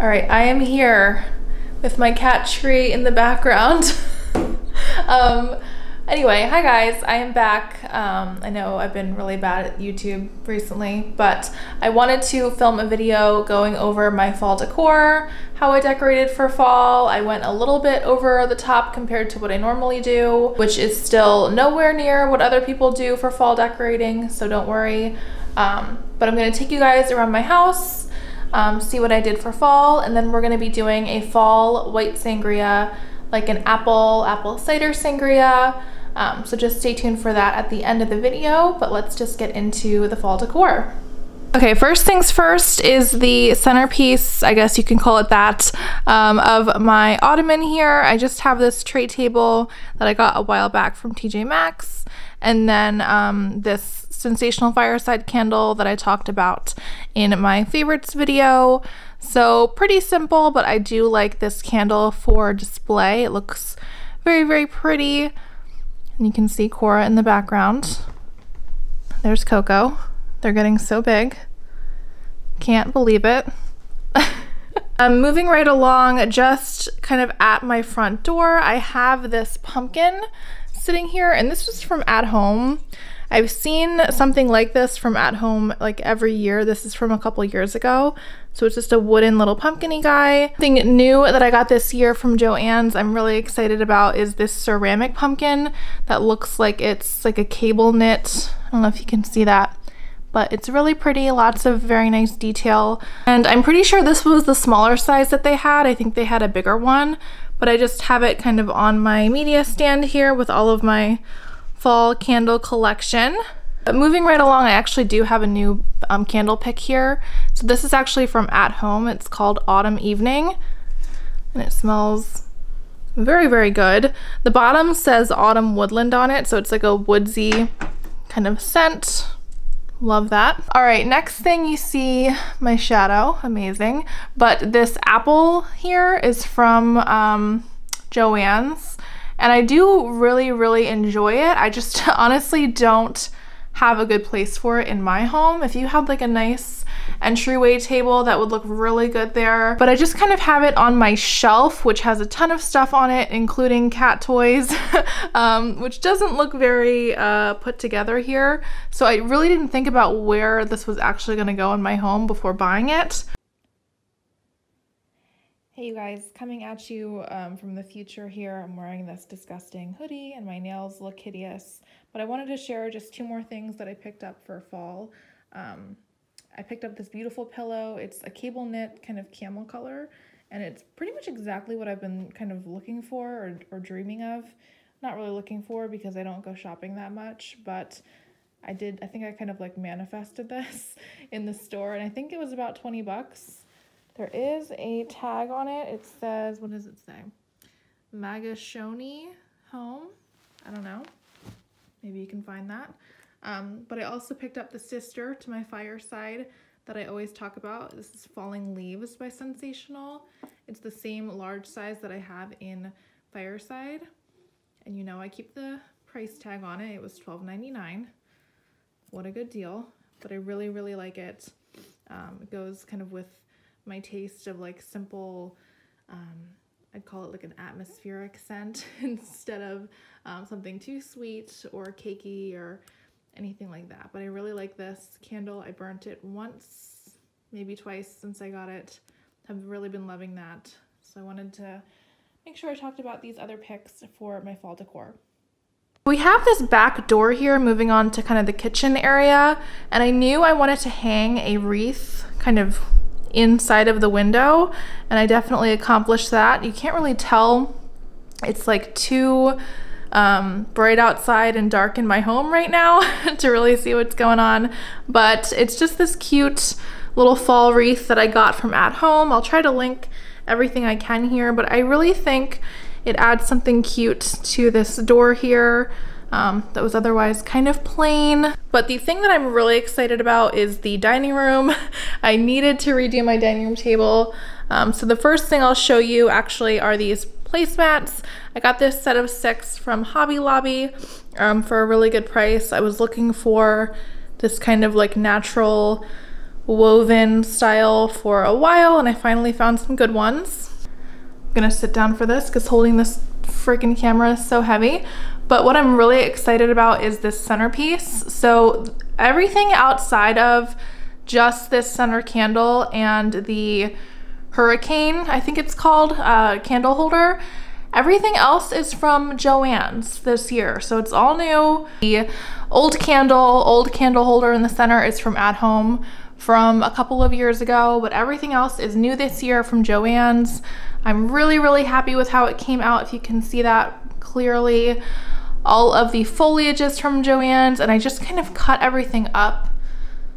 All right, I am here with my cat tree in the background. um, anyway, hi guys, I am back. Um, I know I've been really bad at YouTube recently, but I wanted to film a video going over my fall decor, how I decorated for fall. I went a little bit over the top compared to what I normally do, which is still nowhere near what other people do for fall decorating, so don't worry. Um, but I'm gonna take you guys around my house, um, see what I did for fall, and then we're gonna be doing a fall white sangria, like an apple, apple cider sangria. Um, so just stay tuned for that at the end of the video, but let's just get into the fall decor. Okay, first things first is the centerpiece, I guess you can call it that, um, of my ottoman here. I just have this tray table that I got a while back from TJ Maxx, and then um, this sensational fireside candle that I talked about in my favorites video. So pretty simple, but I do like this candle for display. It looks very, very pretty. And you can see Cora in the background. There's Coco. They're getting so big. Can't believe it. I'm moving right along just kind of at my front door. I have this pumpkin sitting here and this was from at home. I've seen something like this from at home like every year. This is from a couple years ago. So it's just a wooden little pumpkiny guy. Thing new that I got this year from Joann's I'm really excited about is this ceramic pumpkin that looks like it's like a cable knit. I don't know if you can see that but it's really pretty, lots of very nice detail. And I'm pretty sure this was the smaller size that they had. I think they had a bigger one, but I just have it kind of on my media stand here with all of my fall candle collection. But moving right along, I actually do have a new um, candle pick here. So this is actually from At Home. It's called Autumn Evening, and it smells very, very good. The bottom says Autumn Woodland on it, so it's like a woodsy kind of scent. Love that. All right, next thing you see my shadow, amazing. But this apple here is from um, Joann's. And I do really, really enjoy it. I just honestly don't have a good place for it in my home. If you had like a nice entryway table that would look really good there. But I just kind of have it on my shelf, which has a ton of stuff on it, including cat toys, um, which doesn't look very uh, put together here. So I really didn't think about where this was actually gonna go in my home before buying it. Hey you guys, coming at you um, from the future here. I'm wearing this disgusting hoodie and my nails look hideous. But I wanted to share just two more things that I picked up for fall. Um, I picked up this beautiful pillow. It's a cable knit kind of camel color and it's pretty much exactly what I've been kind of looking for or, or dreaming of. Not really looking for because I don't go shopping that much, but I did, I think I kind of like manifested this in the store and I think it was about 20 bucks there is a tag on it. It says, what does it say? Magashoni Home. I don't know. Maybe you can find that. Um, but I also picked up the sister to my fireside that I always talk about. This is Falling Leaves by Sensational. It's the same large size that I have in Fireside. And you know I keep the price tag on it. It was $12.99. What a good deal. But I really, really like it. Um, it goes kind of with my taste of like simple, um, I'd call it like an atmospheric scent instead of um, something too sweet or cakey or anything like that. But I really like this candle. I burnt it once, maybe twice since I got it. I've really been loving that. So I wanted to make sure I talked about these other picks for my fall decor. We have this back door here moving on to kind of the kitchen area and I knew I wanted to hang a wreath kind of inside of the window and I definitely accomplished that. You can't really tell. It's like too um, bright outside and dark in my home right now to really see what's going on. But it's just this cute little fall wreath that I got from at home. I'll try to link everything I can here, but I really think it adds something cute to this door here um, that was otherwise kind of plain. But the thing that I'm really excited about is the dining room. I needed to redo my dining room table. Um, so the first thing I'll show you actually are these placemats. I got this set of six from Hobby Lobby um, for a really good price. I was looking for this kind of like natural woven style for a while and I finally found some good ones. I'm gonna sit down for this because holding this freaking camera is so heavy. But what I'm really excited about is this centerpiece. So everything outside of just this center candle and the Hurricane, I think it's called, uh, candle holder, Everything else is from Joann's this year, so it's all new. The old candle, old candle holder in the center is from At Home from a couple of years ago, but everything else is new this year from Joann's. I'm really, really happy with how it came out, if you can see that clearly. All of the foliages from Joann's, and I just kind of cut everything up.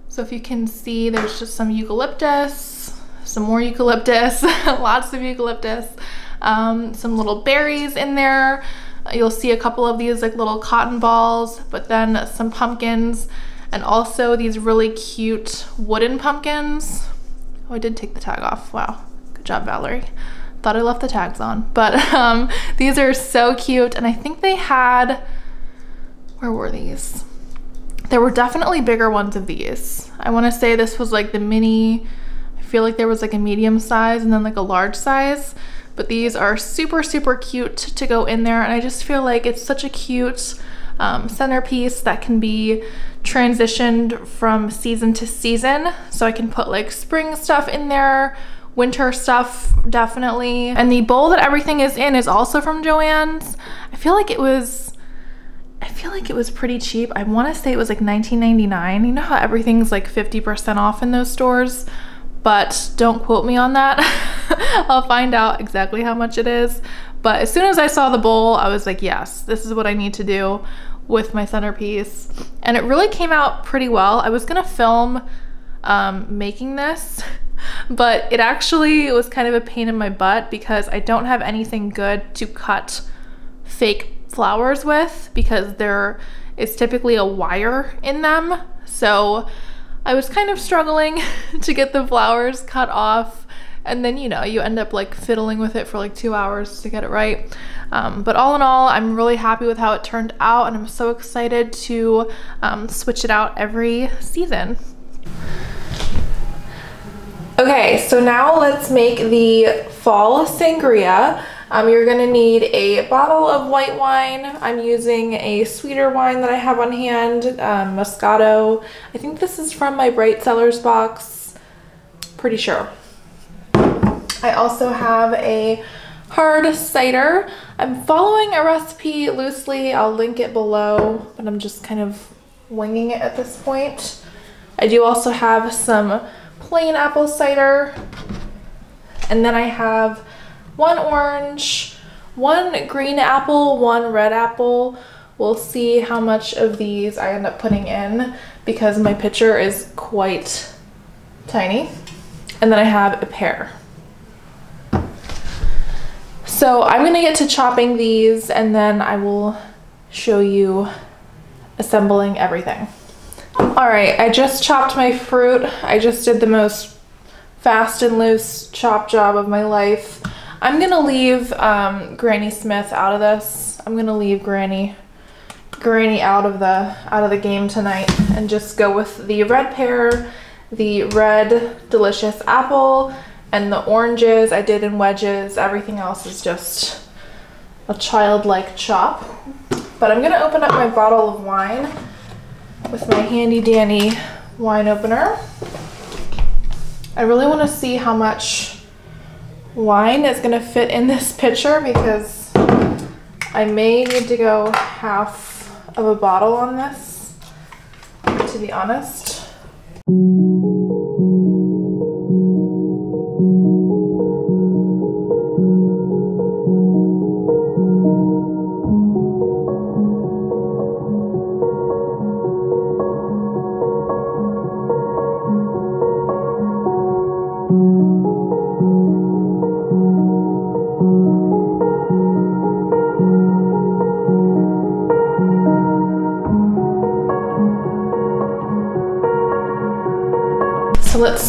So if you can see, there's just some eucalyptus, some more eucalyptus, lots of eucalyptus um, some little berries in there. You'll see a couple of these like little cotton balls, but then some pumpkins and also these really cute wooden pumpkins. Oh, I did take the tag off. Wow. Good job, Valerie. Thought I left the tags on. But um, these are so cute. And I think they had, where were these? There were definitely bigger ones of these. I want to say this was like the mini, I feel like there was like a medium size and then like a large size but these are super, super cute to go in there. And I just feel like it's such a cute um, centerpiece that can be transitioned from season to season. So I can put like spring stuff in there, winter stuff definitely. And the bowl that everything is in is also from Joann's. I feel like it was, I feel like it was pretty cheap. I wanna say it was like $19.99. You know how everything's like 50% off in those stores? but don't quote me on that. I'll find out exactly how much it is. But as soon as I saw the bowl, I was like, yes, this is what I need to do with my centerpiece. And it really came out pretty well. I was gonna film um, making this, but it actually was kind of a pain in my butt because I don't have anything good to cut fake flowers with because there is typically a wire in them. So I was kind of struggling to get the flowers cut off. And then you know you end up like fiddling with it for like two hours to get it right. Um, but all in all I'm really happy with how it turned out and I'm so excited to um, switch it out every season okay so now let's make the fall sangria um, you're gonna need a bottle of white wine. I'm using a sweeter wine that I have on hand, um, Moscato. I think this is from my Bright Cellars box, pretty sure. I also have a hard cider. I'm following a recipe loosely. I'll link it below, but I'm just kind of winging it at this point. I do also have some plain apple cider. And then I have one orange, one green apple, one red apple. We'll see how much of these I end up putting in because my pitcher is quite tiny. And then I have a pear. So I'm gonna get to chopping these and then I will show you assembling everything. All right, I just chopped my fruit. I just did the most fast and loose chop job of my life. I'm gonna leave um, Granny Smith out of this. I'm gonna leave Granny Granny out of the out of the game tonight and just go with the red pear, the red delicious apple, and the oranges I did in wedges. Everything else is just a childlike chop. But I'm gonna open up my bottle of wine with my handy dandy wine opener. I really wanna see how much wine is going to fit in this pitcher because I may need to go half of a bottle on this, to be honest.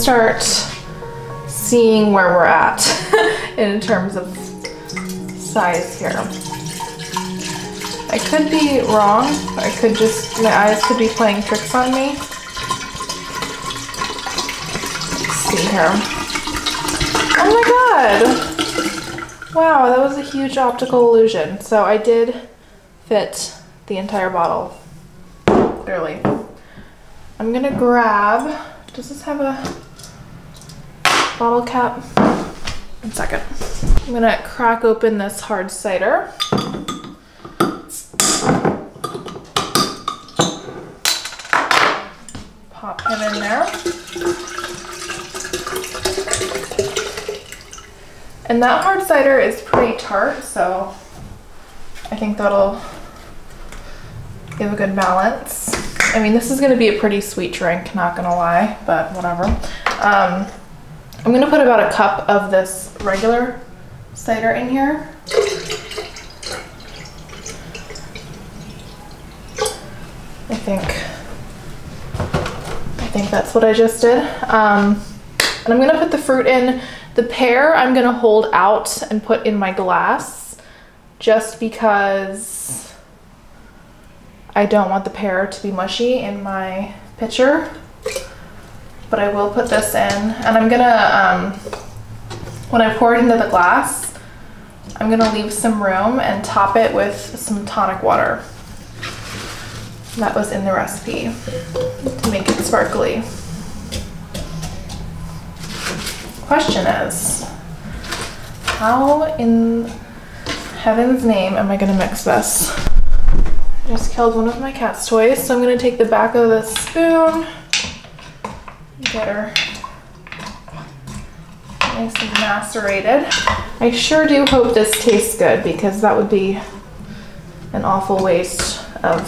Start seeing where we're at in terms of size here. I could be wrong. I could just, my eyes could be playing tricks on me. see here. Oh my god! Wow, that was a huge optical illusion. So I did fit the entire bottle, clearly. I'm gonna grab, does this have a bottle cap? One second. I'm gonna crack open this hard cider. Pop him in there. And that hard cider is pretty tart, so I think that'll give a good balance. I mean, this is gonna be a pretty sweet drink, not gonna lie, but whatever. Um, I'm gonna put about a cup of this regular cider in here. I think, I think that's what I just did. Um, and I'm gonna put the fruit in. The pear I'm gonna hold out and put in my glass just because I don't want the pear to be mushy in my pitcher. But I will put this in and I'm gonna, um, when I pour it into the glass, I'm gonna leave some room and top it with some tonic water. That was in the recipe to make it sparkly. Question is, how in heaven's name am I gonna mix this? I just killed one of my cat's toys, so I'm gonna take the back of the spoon, get her nice and macerated. I sure do hope this tastes good because that would be an awful waste of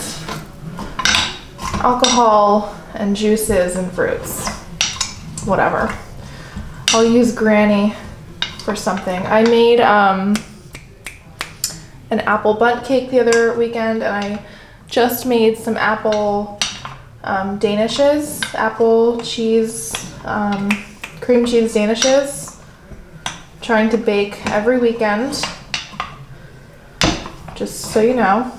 alcohol and juices and fruits. Whatever. I'll use Granny for something. I made um, an apple bundt cake the other weekend and I just made some apple um, danishes, apple cheese, um, cream cheese danishes. Trying to bake every weekend, just so you know.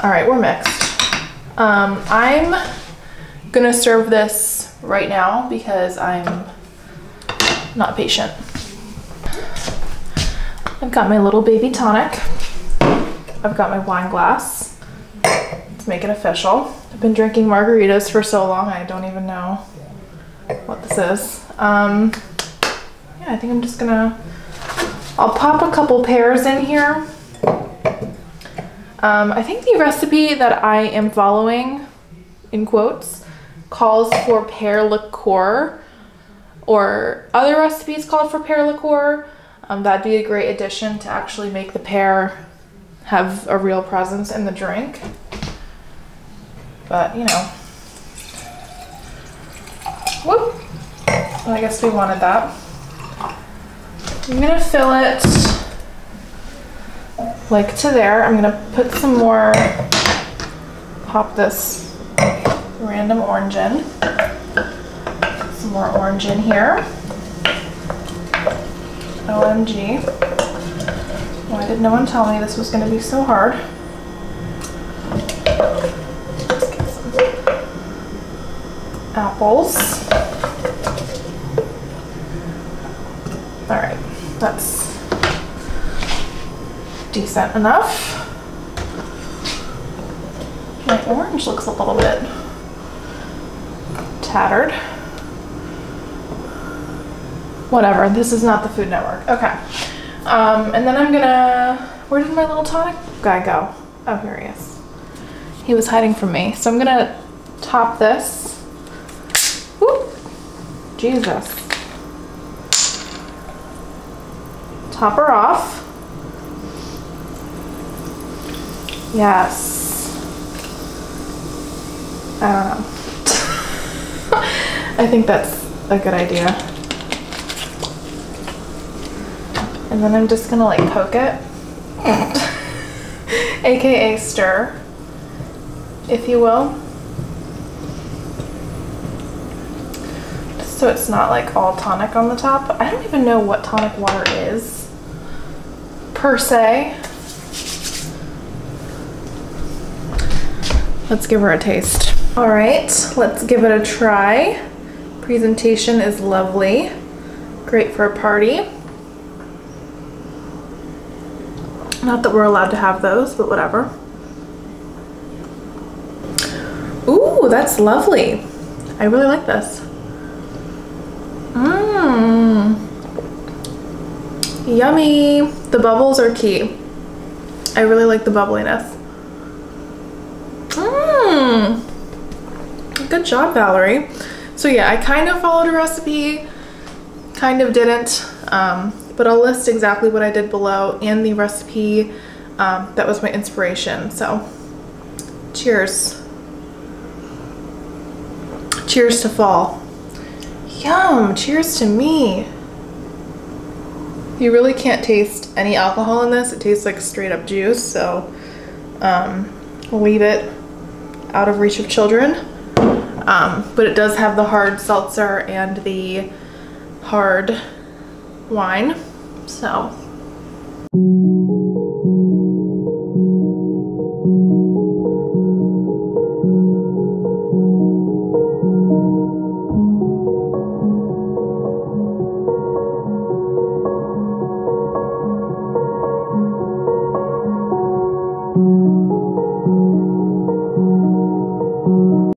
All right, we're mixed. Um, I'm gonna serve this right now because I'm not patient. I've got my little baby tonic. I've got my wine glass to make it official. I've been drinking margaritas for so long I don't even know what this is. Um, yeah, I think I'm just gonna, I'll pop a couple pears in here. Um, I think the recipe that I am following, in quotes, calls for pear liqueur, or other recipes called for pear liqueur. Um, that'd be a great addition to actually make the pear have a real presence in the drink. But, you know. Whoop. I guess we wanted that. I'm gonna fill it like to there. I'm gonna put some more, pop this random orange in. Some more orange in here. OMG. Why did no one tell me this was gonna be so hard? Let's get some apples. All right, that's decent enough. My orange looks a little bit tattered. Whatever, this is not the Food Network. Okay. Um, and then I'm gonna, where did my little tonic guy go? Oh, here he is. He was hiding from me. So I'm gonna top this. Whoop. Jesus. Top her off. Yes. I don't know. I think that's a good idea. And then I'm just gonna like poke it. AKA stir, if you will. Just so it's not like all tonic on the top. I don't even know what tonic water is, per se. Let's give her a taste. All right, let's give it a try. Presentation is lovely. Great for a party. Not that we're allowed to have those, but whatever. Ooh, that's lovely. I really like this. Mmm. Yummy. The bubbles are key. I really like the bubbliness. Mmm. Good job, Valerie. So yeah, I kind of followed a recipe, kind of didn't, um, but I'll list exactly what I did below and the recipe um, that was my inspiration. So cheers. Cheers to fall. Yum, cheers to me. You really can't taste any alcohol in this. It tastes like straight up juice, so um, leave it out of reach of children. Um, but it does have the hard seltzer and the hard wine, so.